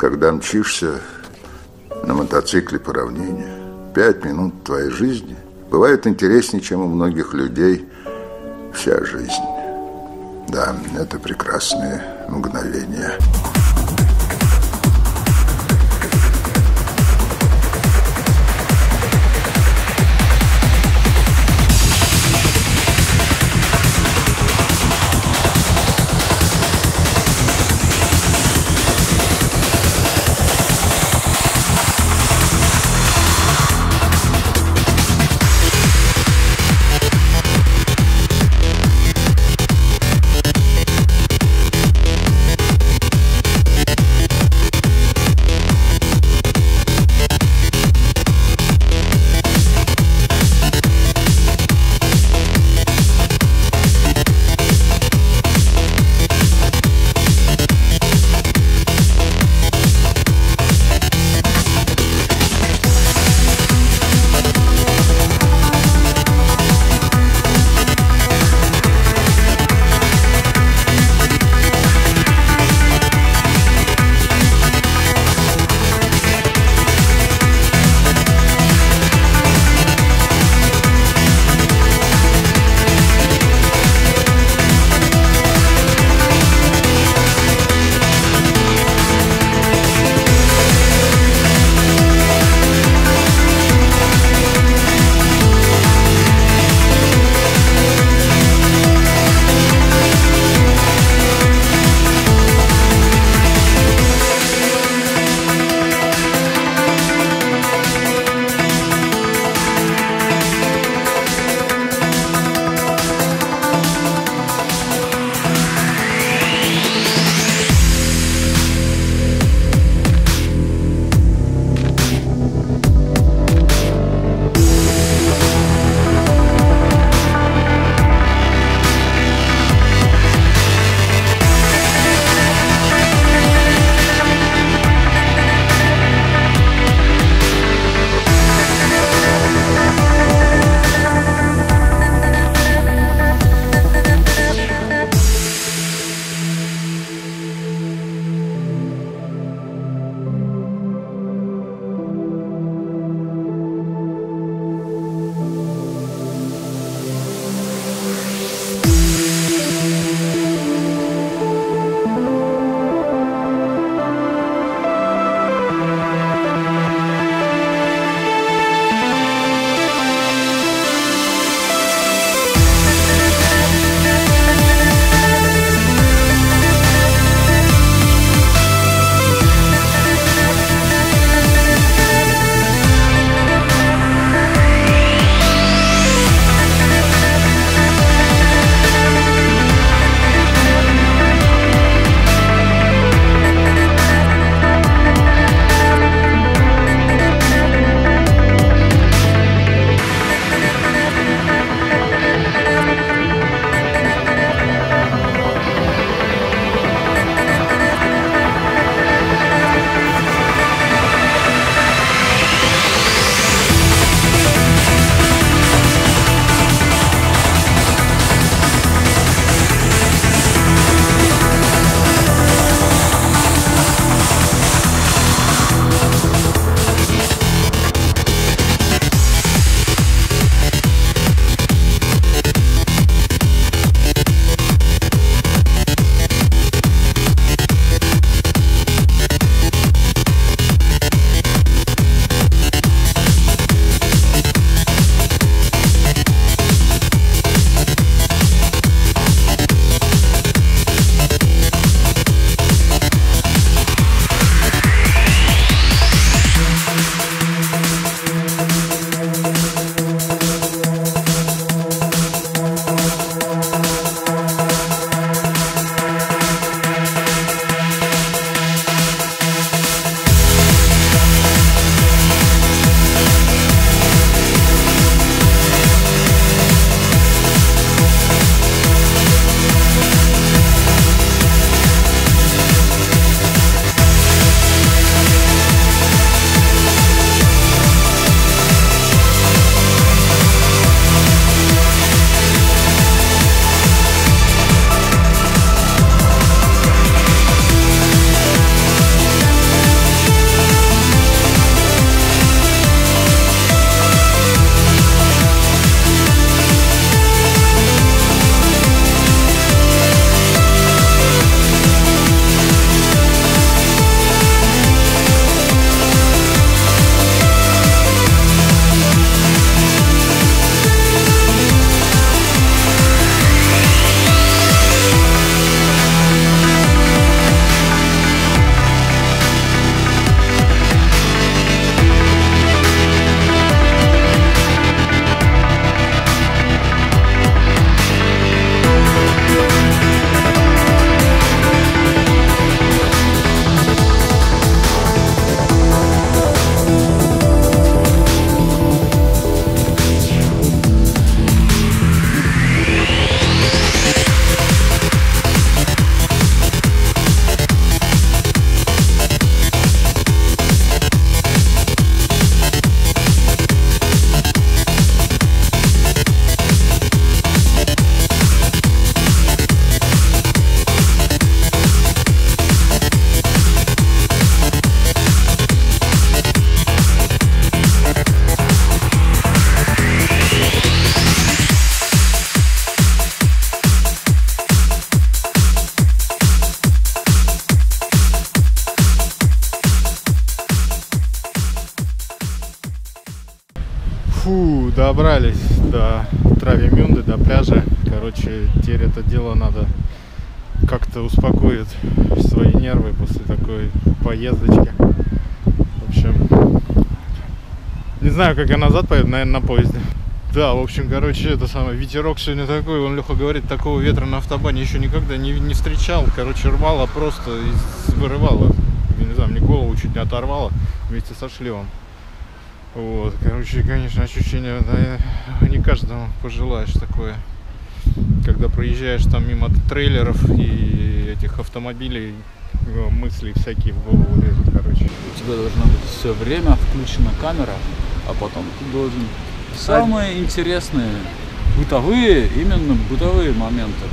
когда мчишься на мотоцикле по равнине, пять минут твоей жизни бывает интереснее, чем у многих людей вся жизнь. Да, это прекрасные мгновения. Фу, добрались до Травимюнды, до пляжа. Короче, теперь это дело надо как-то успокоить свои нервы после такой поездочки. В общем, не знаю, как я назад поеду, наверное, на поезде. Да, в общем, короче, это самое, ветерок сегодня такой, он, Леха говорит, такого ветра на автобане еще никогда не, не встречал. Короче, рвало просто, вырывало, я не знаю, мне голову чуть не оторвало вместе со шлемом. Вот, короче, конечно, ощущение, да, не каждому пожелаешь такое. Когда проезжаешь там мимо трейлеров и этих автомобилей, мысли всякие в голову лезут, короче. У тебя должна быть все время включена камера, а потом ты должен Самые интересные бытовые, именно бытовые моменты